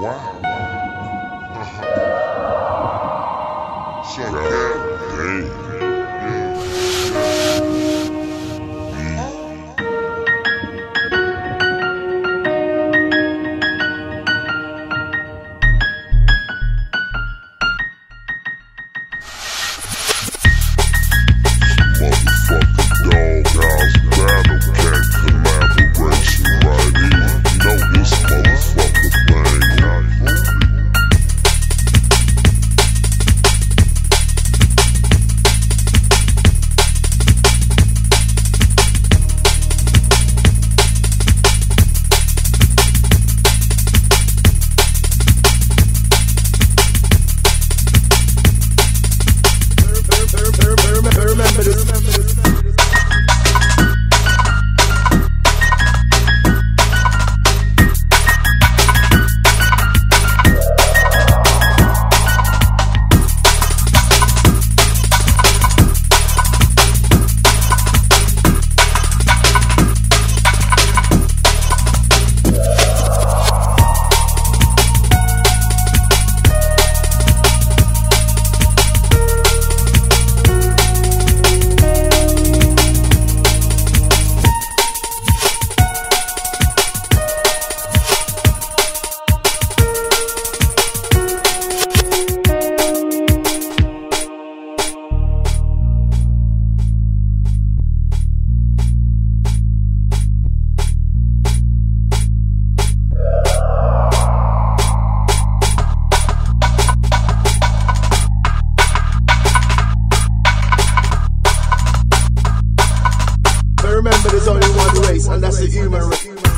wow. So that day. And that's the human race.